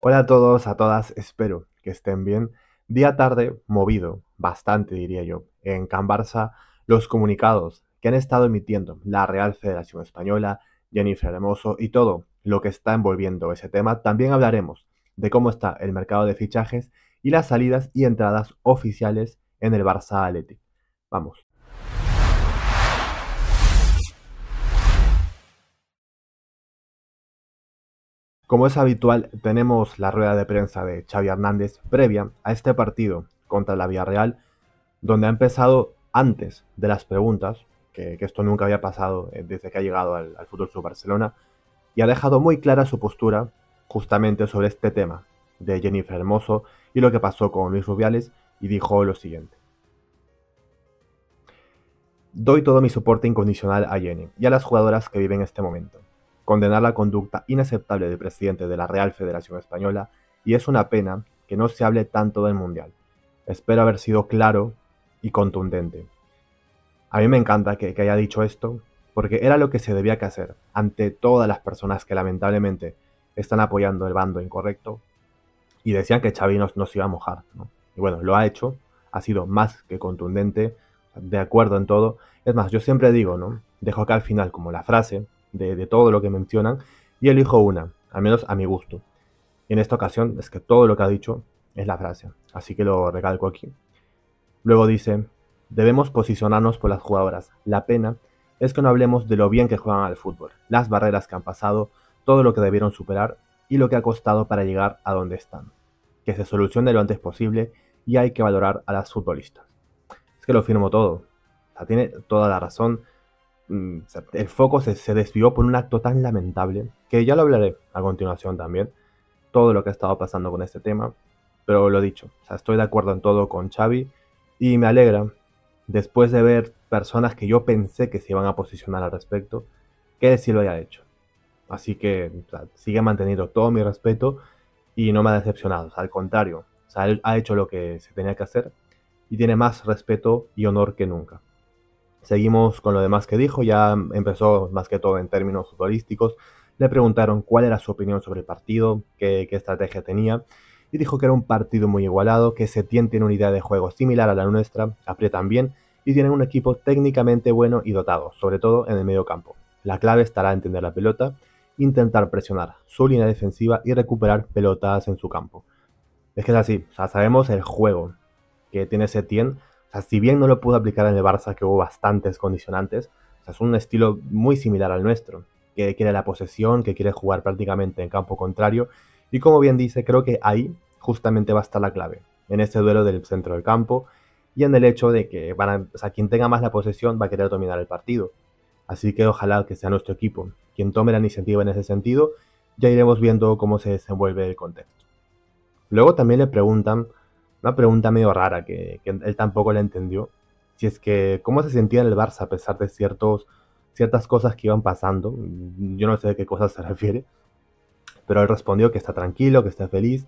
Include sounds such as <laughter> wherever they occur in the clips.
Hola a todos, a todas, espero que estén bien. Día tarde, movido, bastante diría yo, en Can Barça, los comunicados que han estado emitiendo la Real Federación Española, Jennifer Hermoso y todo lo que está envolviendo ese tema. También hablaremos de cómo está el mercado de fichajes y las salidas y entradas oficiales en el Barça Athletic. Vamos. Como es habitual, tenemos la rueda de prensa de Xavi Hernández previa a este partido contra la Villarreal, donde ha empezado antes de las preguntas, que, esto nunca había pasado eh, desde que ha llegado al, Fútbol Club Barcelona, y ha dejado muy clara su postura justamente sobre este tema de Jennifer Hermoso y lo que pasó con Luis Rubiales, y dijo lo siguiente. Doy todo mi soporte incondicional a Jenny y a las jugadoras que viven este momento condenar la conducta inaceptable del presidente de la Real Federación Española y es una pena que no se hable tanto del Mundial. Espero haber sido claro y contundente. A mí me encanta que, haya dicho esto porque era lo que se debía hacer ante todas las personas que lamentablemente están apoyando el bando incorrecto y decían que Xavi nos, nos iba a mojar. Y bueno, lo ha hecho, ha sido más que contundente, de acuerdo en todo. Es más, yo siempre digo, ¿no? Dejo acá al final como la frase de, todo lo que mencionan y elijo una, al menos a mi gusto. En esta ocasión es que todo lo que ha dicho es la frase, así que lo recalco aquí. Luego dice, debemos posicionarnos por las jugadoras. La pena es que no hablemos de lo bien que juegan al fútbol, las barreras que han pasado, todo lo que debieron superar y lo que ha costado para llegar a donde están. Que se solucione lo antes posible y hay que valorar a las futbolistas. Es que lo firmo todo. Tiene toda la razón. Mm, el foco se, desvió por un acto tan lamentable, que ya lo hablaré a continuación también, todo lo que ha estado pasando con este tema, pero lo dicho, estoy de acuerdo en todo con Xavi y me alegra, después de ver personas que yo pensé que se iban a posicionar al respecto, que él sí lo haya hecho. Así que sigue manteniendo todo mi respeto y no me ha decepcionado, al contrario, él ha hecho lo que se tenía que hacer y tiene más respeto y honor que nunca. Seguimos con lo demás que dijo, ya empezó más que todo en términos futbolísticos. Le preguntaron cuál era su opinión sobre el partido, qué, estrategia tenía, y dijo que era un partido muy igualado, que Setién tiene una idea de juego similar a la nuestra, aprietan bien y tienen un equipo técnicamente bueno y dotado, sobre todo en el medio campo. La clave estará en tener la pelota, intentar presionar su línea defensiva y recuperar pelotas en su campo. Es que es así, sabemos el juego que tiene Setién, o sea, si bien no lo pudo aplicar en el Barça, que hubo bastantes condicionantes, es un estilo muy similar al nuestro, que quiere la posesión, que quiere jugar prácticamente en campo contrario. Y como bien dice, creo que ahí justamente va a estar la clave, en este duelo del centro del campo y en el hecho de que van a, quien tenga más la posesión va a querer dominar el partido. Así que ojalá que sea nuestro equipo quien tome la iniciativa en ese sentido, ya iremos viendo cómo se desenvuelve el contexto. Luego también le preguntan una pregunta medio rara que, él tampoco la entendió. Si es que, ¿cómo se sentía en el Barça a pesar de ciertos, ciertas cosas que iban pasando? Yo no sé de qué cosas se <laughs> refiere. Pero él respondió que está tranquilo, que está feliz,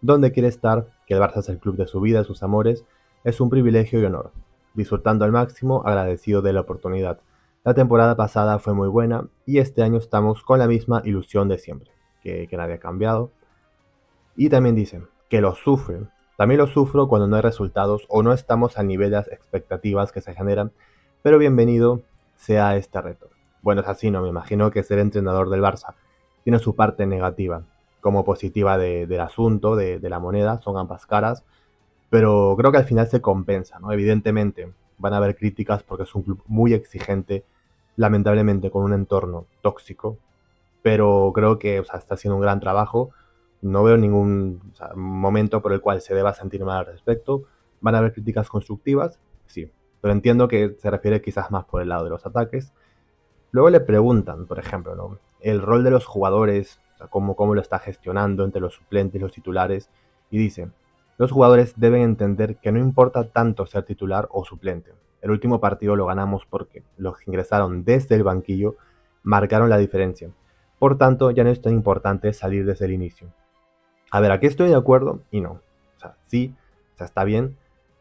donde quiere estar, que el Barça es el club de su vida, sus amores. Es un privilegio y honor. Disfrutando al máximo, agradecido de la oportunidad. La temporada pasada fue muy buena y este año estamos con la misma ilusión de siempre, que, que nadie ha cambiado. Y también dice que lo sufre, también lo sufro cuando no hay resultados o no estamos a nivel de las expectativas que se generan, pero bienvenido sea este reto. Bueno, es así, ¿no? Me imagino que ser entrenador del Barça tiene su parte negativa, como positiva del asunto, de, la moneda, son ambas caras, pero creo que al final se compensa, ¿no? Evidentemente van a haber críticas porque es un club muy exigente, lamentablemente con un entorno tóxico, pero creo que está haciendo un gran trabajo no veo ningún momento por el cual se deba sentir mal al respecto. ¿Van a haber críticas constructivas? Sí, pero entiendo que se refiere quizás más por el lado de los ataques. Luego le preguntan, por ejemplo, ¿no? el rol de los jugadores, cómo, cómo lo está gestionando entre los suplentes y los titulares, y dice, los jugadores deben entender que no importa tanto ser titular o suplente. El último partido lo ganamos porque los que ingresaron desde el banquillo marcaron la diferencia. Por tanto, ya no es tan importante salir desde el inicio. A ver, aquí estoy de acuerdo y no. O sea, sí, está bien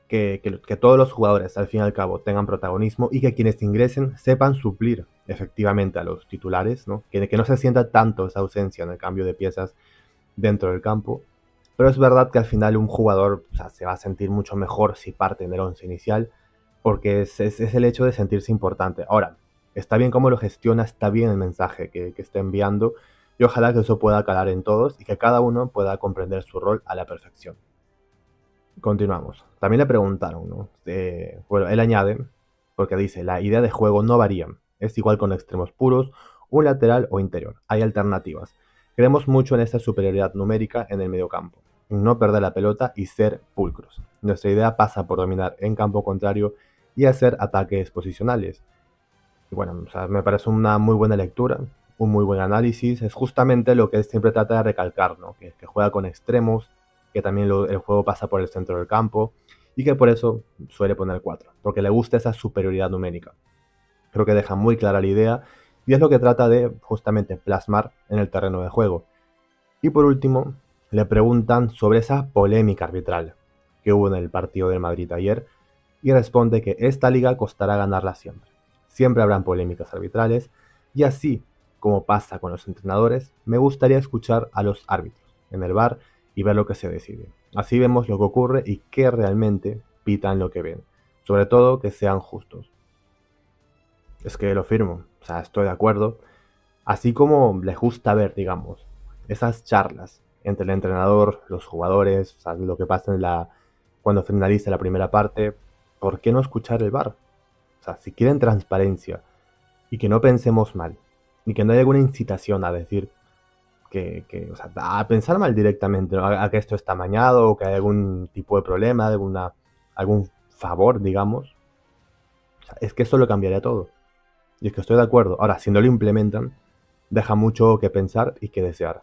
que, todos los jugadores al fin y al cabo tengan protagonismo y que quienes ingresen sepan suplir efectivamente a los titulares, ¿no? Que, que no se sienta tanto esa ausencia en el cambio de piezas dentro del campo. Pero es verdad que al final un jugador se va a sentir mucho mejor si parte en el once inicial, porque es, el hecho de sentirse importante. Ahora, está bien cómo lo gestiona, está bien el mensaje que, que está enviando, y ojalá que eso pueda calar en todos y que cada uno pueda comprender su rol a la perfección. Continuamos. También le preguntaron, ¿no? bueno, él añade, porque dice, la idea de juego no varía, es igual con extremos puros, un lateral o interior, hay alternativas. Creemos mucho en esta superioridad numérica en el mediocampo, no perder la pelota y ser pulcros. Nuestra idea pasa por dominar en campo contrario y hacer ataques posicionales. Bueno, me parece una muy buena lectura, un muy buen análisis, es justamente lo que él siempre trata de recalcar, ¿no? que, juega con extremos, que también el juego pasa por el centro del campo y que por eso suele poner 4, porque le gusta esa superioridad numérica. Creo que deja muy clara la idea y es lo que trata de justamente plasmar en el terreno de juego. Y por último, le preguntan sobre esa polémica arbitral que hubo en el partido del Madrid ayer y responde que esta liga costará ganarla siempre. Siempre habrán polémicas arbitrales y así como pasa con los entrenadores, me gustaría escuchar a los árbitros en el bar y ver lo que se decide. Así vemos lo que ocurre y qué realmente pitan lo que ven. Sobre todo que sean justos. Es que lo firmo, o sea, estoy de acuerdo. Así como les gusta ver, digamos, esas charlas entre el entrenador, los jugadores, o sea, lo que pasa en la, cuando finaliza la primera parte, ¿por qué no escuchar el bar? O sea, si quieren transparencia y que no pensemos mal, y que no haya alguna incitación a decir, que, o sea, a pensar mal directamente, a, que esto está mañado o que hay algún tipo de problema, alguna, algún favor, digamos. es que eso lo cambiaría todo. Y es que estoy de acuerdo. Ahora, si no lo implementan, deja mucho que pensar y que desear.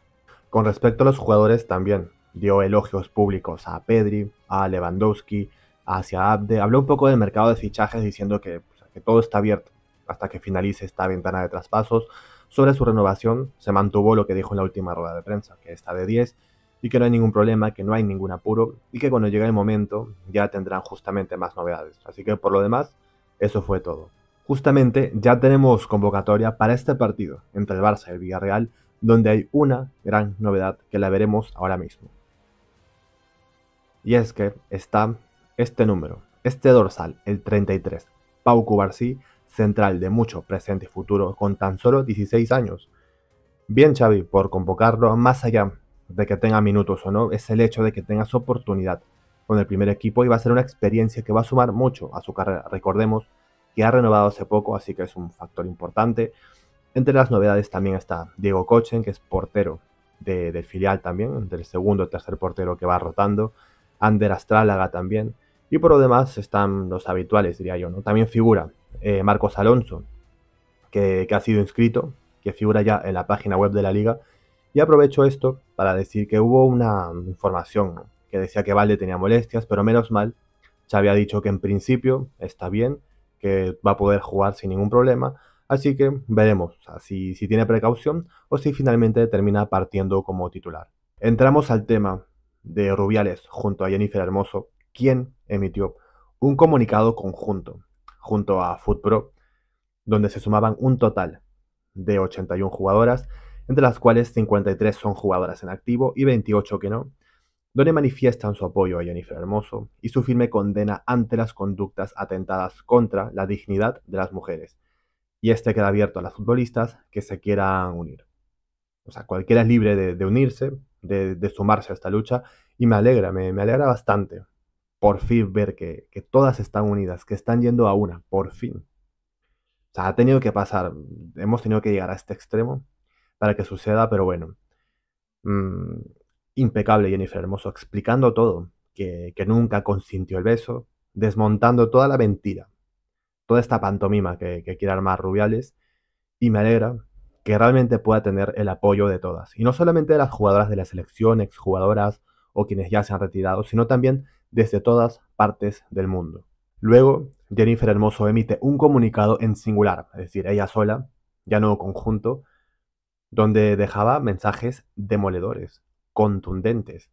Con respecto a los jugadores también, dio elogios públicos a Pedri, a Lewandowski, hacia Abde. Habló un poco del mercado de fichajes diciendo que todo está abierto hasta que finalice esta ventana de traspasos. Sobre su renovación, se mantuvo lo que dijo en la última rueda de prensa, que está de 10 y que no hay ningún problema, que no hay ningún apuro y que cuando llegue el momento ya tendrán justamente más novedades. Así que por lo demás, eso fue todo. Justamente ya tenemos convocatoria para este partido entre el Barça y el Villarreal, donde hay una gran novedad que la veremos ahora mismo. Y es que está este número, este dorsal, el 33, Pau Cubarsí, central de mucho presente y futuro con tan solo 16 años. Bien Xavi por convocarlo, más allá de que tenga minutos o no, es el hecho de que tenga su oportunidad con el primer equipo y va a ser una experiencia que va a sumar mucho a su carrera. Recordemos que ha renovado hace poco, así que es un factor importante. Entre las novedades también está Diego Cochen, que es portero del filial también, del segundo o tercer portero que va rotando. Ander Astrálaga también. Y por lo demás están los habituales, diría yo. ¿no? También figura eh, Marcos Alonso, que, ha sido inscrito, que figura ya en la página web de la liga. Y aprovecho esto para decir que hubo una información que decía que Valde tenía molestias, pero menos mal, ya había dicho que en principio está bien, que va a poder jugar sin ningún problema. Así que veremos si, si tiene precaución o si finalmente termina partiendo como titular. Entramos al tema de Rubiales junto a Jennifer Hermoso, quien emitió un comunicado conjunto junto a FootPro, donde se sumaban un total de 81 jugadoras, entre las cuales 53 son jugadoras en activo y 28 que no, donde manifiestan su apoyo a Jennifer Hermoso y su firme condena ante las conductas atentadas contra la dignidad de las mujeres. Y este queda abierto a las futbolistas que se quieran unir. O sea, cualquiera es libre de, unirse, de, sumarse a esta lucha, y me alegra, me alegra bastante, por fin ver que, todas están unidas, que están yendo a una, por fin. O sea, ha tenido que pasar, hemos tenido que llegar a este extremo para que suceda, pero bueno. Mm, impecable Jennifer Hermoso, explicando todo, que, nunca consintió el beso, desmontando toda la mentira, toda esta pantomima que, que quiere armar Rubiales, y me alegra que realmente pueda tener el apoyo de todas. Y no solamente de las jugadoras de la selección, exjugadoras o quienes ya se han retirado, sino también desde todas partes del mundo. Luego, Jennifer Hermoso emite un comunicado en singular, es decir, ella sola, ya no conjunto, donde dejaba mensajes demoledores, contundentes,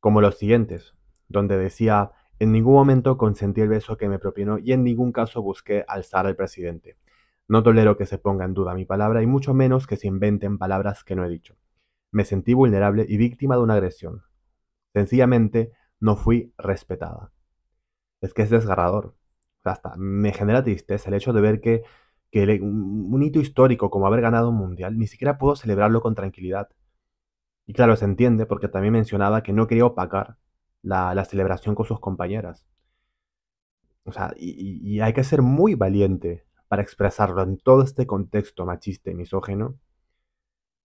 como los siguientes, donde decía, en ningún momento consentí el beso que me propinó y en ningún caso busqué alzar al presidente. No tolero que se ponga en duda mi palabra y mucho menos que se inventen palabras que no he dicho. Me sentí vulnerable y víctima de una agresión. Sencillamente no fui respetada. Es que es desgarrador. hasta me genera tristeza el hecho de ver que, un hito histórico como haber ganado un mundial ni siquiera puedo celebrarlo con tranquilidad. Y claro, se entiende porque también mencionaba que no quería opacar la, celebración con sus compañeras. O sea, y, hay que ser muy valiente para expresarlo en todo este contexto machista y misógeno,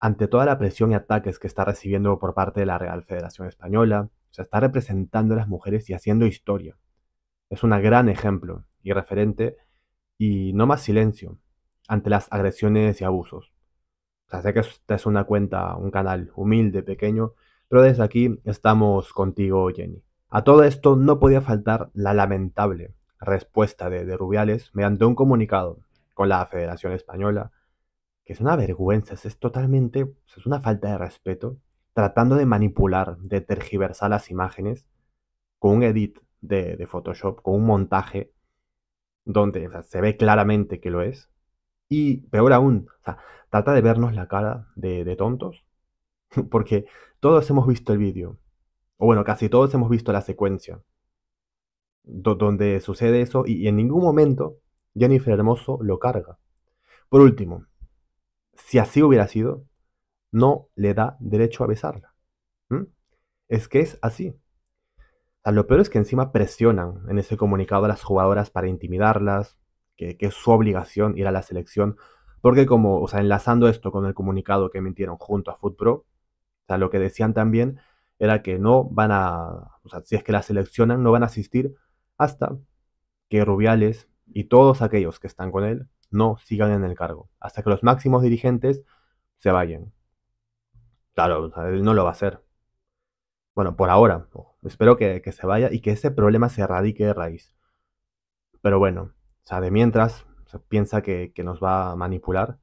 ante toda la presión y ataques que está recibiendo por parte de la Real Federación Española, está representando a las mujeres y haciendo historia. Es un gran ejemplo y referente y no más silencio ante las agresiones y abusos. O sea, sé que esta es una cuenta, un canal humilde, pequeño, pero desde aquí estamos contigo, Jenny. A todo esto no podía faltar la lamentable respuesta de, Rubiales mediante un comunicado con la Federación Española, que es una vergüenza, es, totalmente, es una falta de respeto, tratando de manipular, de tergiversar las imágenes con un edit de, Photoshop, con un montaje donde se ve claramente que lo es. Y peor aún, trata de vernos la cara de, tontos, <laughs> porque todos hemos visto el vídeo, o bueno, casi todos hemos visto la secuencia, donde sucede eso y, en ningún momento Jennifer Hermoso lo carga. Por último, si así hubiera sido, no le da derecho a besarla. Es que es así. lo peor es que encima presionan en ese comunicado a las jugadoras para intimidarlas, que, es su obligación ir a la selección, porque como, o sea, enlazando esto con el comunicado que emitieron junto a FootPro, o sea, lo que decían también era que no van a, o sea, si es que la seleccionan, no van a asistir hasta que Rubiales y todos aquellos que están con él no sigan en el cargo, hasta que los máximos dirigentes se vayan. Claro, él no lo va a hacer. Bueno, por ahora, espero que, se vaya y que ese problema se erradique de raíz. Pero bueno, o sea, de mientras piensa que, nos va a manipular,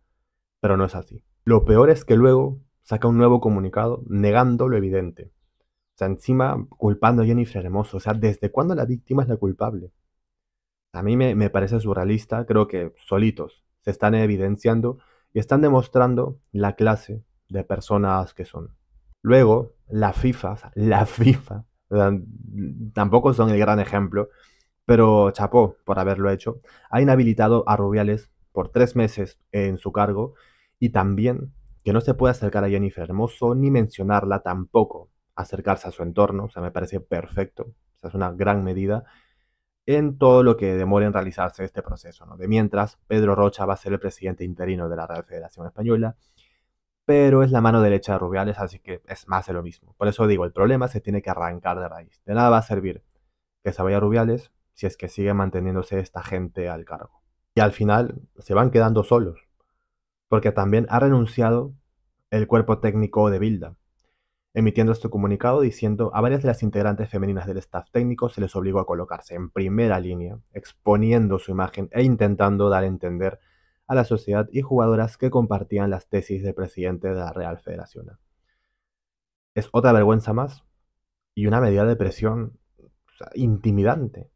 pero no es así. Lo peor es que luego saca un nuevo comunicado negando lo evidente. O sea, encima culpando a Jennifer Hermoso. O sea, ¿desde cuándo la víctima es la culpable? A mí me, parece surrealista. Creo que solitos se están evidenciando y están demostrando la clase de personas que son. Luego, la FIFA, <laughs> la FIFA, tampoco son el gran ejemplo, pero chapó por haberlo hecho. Ha inhabilitado a Rubiales por tres meses en su cargo y también que no se puede acercar a Jennifer Hermoso ni mencionarla tampoco acercarse a su entorno, o sea, me parece perfecto, o sea, es una gran medida en todo lo que demore en realizarse este proceso. ¿no? De mientras, Pedro Rocha va a ser el presidente interino de la Real Federación Española, pero es la mano derecha de Rubiales, así que es más de lo mismo. Por eso digo, el problema se tiene que arrancar de raíz. De nada va a servir que se vaya Rubiales si es que sigue manteniéndose esta gente al cargo. Y al final se van quedando solos, porque también ha renunciado el cuerpo técnico de Bilda, emitiendo este comunicado diciendo a varias de las integrantes femeninas del staff técnico se les obligó a colocarse en primera línea, exponiendo su imagen e intentando dar a entender a la sociedad y jugadoras que compartían las tesis del presidente de la Real Federación. Es otra vergüenza más y una medida de presión intimidante.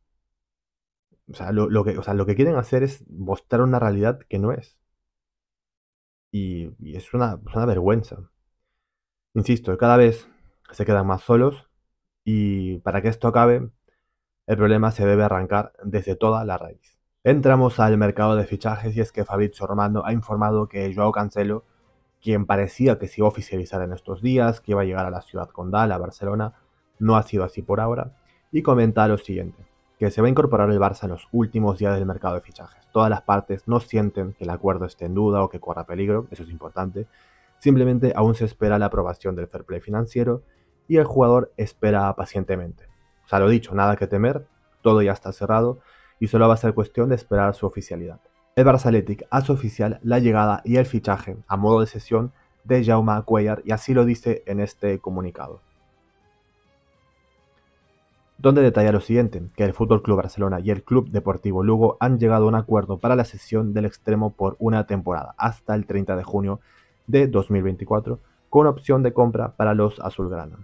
O sea, lo, que, lo que quieren hacer es mostrar una realidad que no es. Y, es una vergüenza. Insisto, cada vez se quedan más solos y para que esto acabe, el problema se debe arrancar desde toda la raíz. Entramos al mercado de fichajes y es que Fabrizio Romano ha informado que Joao Cancelo, quien parecía que se iba a oficializar en estos días, que iba a llegar a la ciudad condal, a Barcelona, no ha sido así por ahora, y comenta lo siguiente, que se va a incorporar el Barça en los últimos días del mercado de fichajes. Todas las partes no sienten que el acuerdo esté en duda o que corra peligro, eso es importante, Simplemente aún se espera la aprobación del fair play financiero y el jugador espera pacientemente. O sea, lo dicho, nada que temer, todo ya está cerrado y solo va a ser cuestión de esperar su oficialidad. El Barça Athletic hace oficial la llegada y el fichaje a modo de sesión de Jaume Cuellar y así lo dice en este comunicado. Donde detalla lo siguiente, que el Fútbol Club Barcelona y el Club Deportivo Lugo han llegado a un acuerdo para la sesión del extremo por una temporada, hasta el 30 de junio de 2024 con opción de compra para los azulgrana.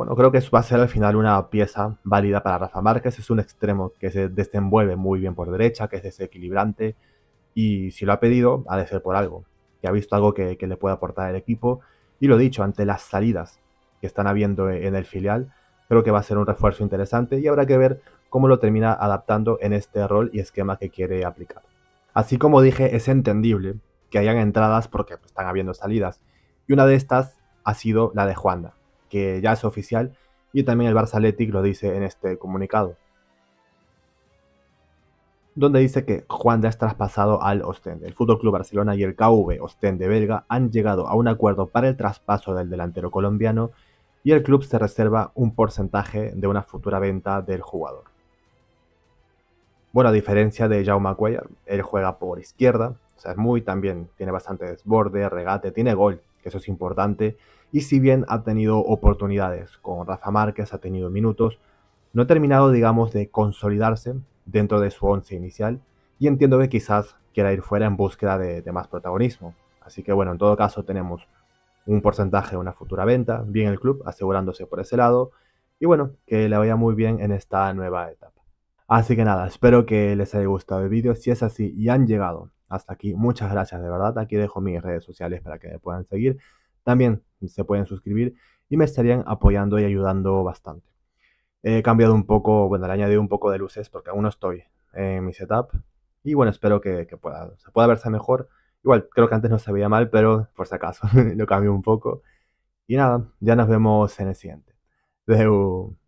Bueno, creo que va a ser al final una pieza válida para Rafa Márquez. Es un extremo que se desenvuelve muy bien por derecha, que es desequilibrante y si lo ha pedido ha de ser por algo. que ha visto algo que, le puede aportar el equipo. Y lo dicho, ante las salidas que están habiendo en el filial, creo que va a ser un refuerzo interesante y habrá que ver cómo lo termina adaptando en este rol y esquema que quiere aplicar. Así como dije, es entendible que hayan entradas porque están habiendo salidas. Y una de estas ha sido la de Juanda, que ya es oficial y también el Barça Athletic lo dice en este comunicado donde dice que Juan es traspasado al Ostende. El Fútbol Club Barcelona y el KV Ostende belga han llegado a un acuerdo para el traspaso del delantero colombiano y el club se reserva un porcentaje de una futura venta del jugador. Bueno, a diferencia de Jaume Cuellar, él juega por izquierda, o sea, es muy también, tiene bastante desborde, regate, tiene gol, que eso es importante, y si bien ha tenido oportunidades con Rafa Márquez, ha tenido minutos, no ha terminado, digamos, de consolidarse dentro de su once inicial y entiendo que quizás quiera ir fuera en búsqueda de, más protagonismo. Así que bueno, en todo caso tenemos un porcentaje de una futura venta, bien el club asegurándose por ese lado y bueno, que le vaya muy bien en esta nueva etapa. Así que nada, espero que les haya gustado el vídeo, si es así y han llegado hasta aquí, muchas gracias de verdad, aquí dejo mis redes sociales para que me puedan seguir, también se pueden suscribir y me estarían apoyando y ayudando bastante. He cambiado un poco, bueno, le he añadido un poco de luces porque aún no estoy en mi setup. Y bueno, espero que, pueda, se pueda verse mejor. Igual, creo que antes no se veía mal, pero por si acaso <laughs> lo cambio un poco. Y nada, ya nos vemos en el siguiente. Deu.